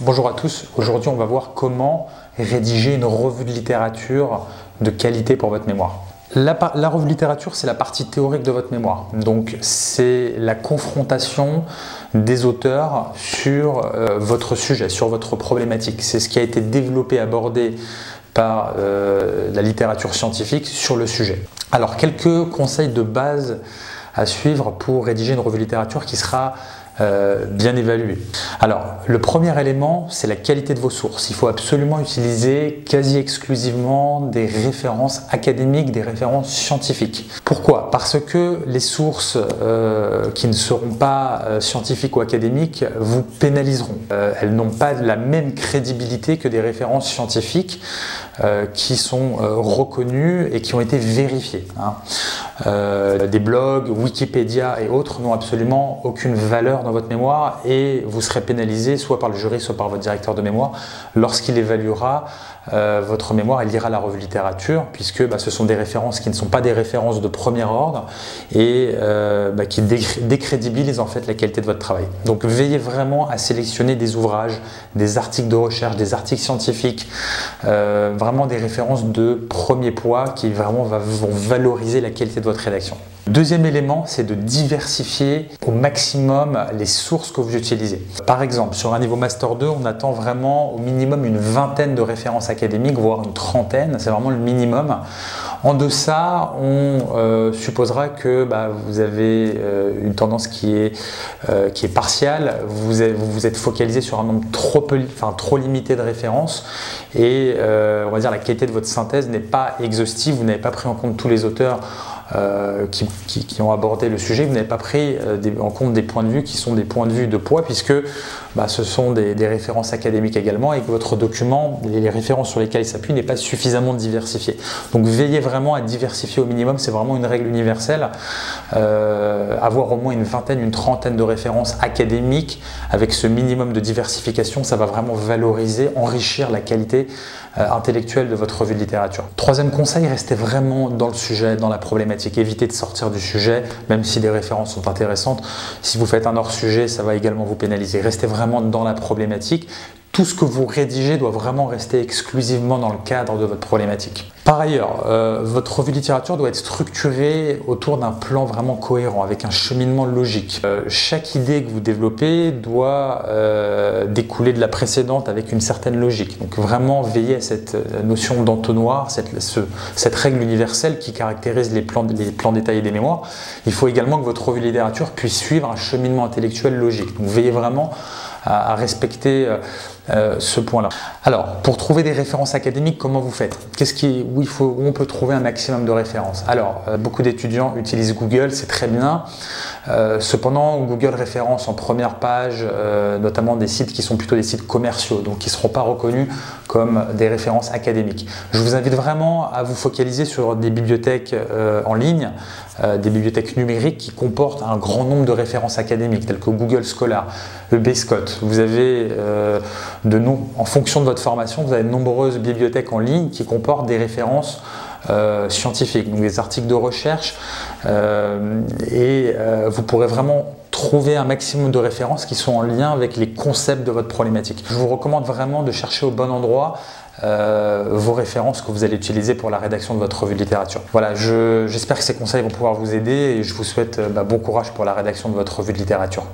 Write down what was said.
Bonjour à tous, aujourd'hui on va voir comment rédiger une revue de littérature de qualité pour votre mémoire. La, revue de littérature, c'est la partie théorique de votre mémoire. Donc, c'est la confrontation des auteurs sur euh, votre sujet, sur votre problématique. C'est ce qui a été développé, abordé par euh, la littérature scientifique sur le sujet. Alors, quelques conseils de base à suivre pour rédiger une revue littérature qui sera euh, bien évalué. Alors, le premier élément, c'est la qualité de vos sources. Il faut absolument utiliser quasi exclusivement des références académiques, des références scientifiques. Pourquoi? Parce que les sources euh, qui ne seront pas euh, scientifiques ou académiques vous pénaliseront. elles n'ont pas la même crédibilité que des références scientifiques qui sont reconnues et qui ont été vérifiées. Hein. des blogs, Wikipédia et autres n'ont absolument aucune valeur dans votre mémoire et vous serez pénalisé soit par le jury, soit par votre directeur de mémoire lorsqu'il évaluera euh, votre mémoire et lira la revue littérature, puisque bah, ce sont des références qui ne sont pas des références de premier ordre et euh, bah, qui décrédibilisent en fait la qualité de votre travail. Donc veillez vraiment à sélectionner des ouvrages, des articles de recherche, des articles scientifiques, euh, vraiment des références de premier poids qui vraiment vont valoriser la qualité de votre rédaction. Deuxième élément, c'est de diversifier au maximum les sources que vous utilisez. Par exemple, sur un niveau Master 2, on attend vraiment au minimum une vingtaine de références académiques, voire une trentaine, c'est vraiment le minimum. En deçà, on euh, supposera que bah, vous avez euh, une tendance qui est, euh, qui est partiale, vous, vous êtes focalisé sur un nombre trop, enfin, trop limité de références et on va dire la qualité de votre synthèse n'est pas exhaustive, vous n'avez pas pris en compte tous les auteurs euh, qui, ont abordé le sujet, vous n'avez pas pris euh, en compte des points de vue qui sont des points de vue de poids, puisque bah, ce sont des, références académiques également, et que votre document, les, références sur lesquelles il s'appuie, n'est pas suffisamment diversifié. Donc veillez vraiment à diversifier au minimum, c'est vraiment une règle universelle. Euh, avoir au moins une vingtaine, une trentaine de références académiques, avec ce minimum de diversification, ça va vraiment valoriser, enrichir la qualité intellectuelle de votre revue de littérature. Troisième conseil, restez vraiment dans le sujet, dans la problématique évitez de sortir du sujet, même si les références sont intéressantes. Si vous faites un hors-sujet, ça va également vous pénaliser. Restez vraiment dans la problématique tout ce que vous rédigez doit vraiment rester exclusivement dans le cadre de votre problématique. Par ailleurs, euh, votre revue littérature doit être structurée autour d'un plan vraiment cohérent, avec un cheminement logique. Euh, chaque idée que vous développez doit euh, découler de la précédente avec une certaine logique. Donc vraiment veiller à cette notion d'entonnoir, cette, règle universelle qui caractérise les plans, détaillés des mémoires. Il faut également que votre revue littérature puisse suivre un cheminement intellectuel logique. Donc veillez vraiment à, respecter euh, euh, ce point-là. Alors, pour trouver des références académiques, comment vous faites? Qu'est-ce qui, où, il faut, où on peut trouver un maximum de références? Alors, euh, beaucoup d'étudiants utilisent Google, c'est très bien. cependant, Google référence en première page, notamment des sites qui sont plutôt des sites commerciaux, donc qui ne seront pas reconnus comme des références académiques. Je vous invite vraiment à vous focaliser sur des bibliothèques en ligne, des bibliothèques numériques qui comportent un grand nombre de références académiques, telles que Google Scholar, le BScott, vous avez euh, de en fonction de votre formation, vous avez de nombreuses bibliothèques en ligne qui comportent des références euh, scientifiques, donc des articles de recherche, euh, et vous pourrez vraiment trouver un maximum de références qui sont en lien avec les concepts de votre problématique. Je vous recommande vraiment de chercher au bon endroit vos références que vous allez utiliser pour la rédaction de votre revue de littérature. Voilà, j'espère que ces conseils vont pouvoir vous aider et je vous souhaite bah, bon courage pour la rédaction de votre revue de littérature.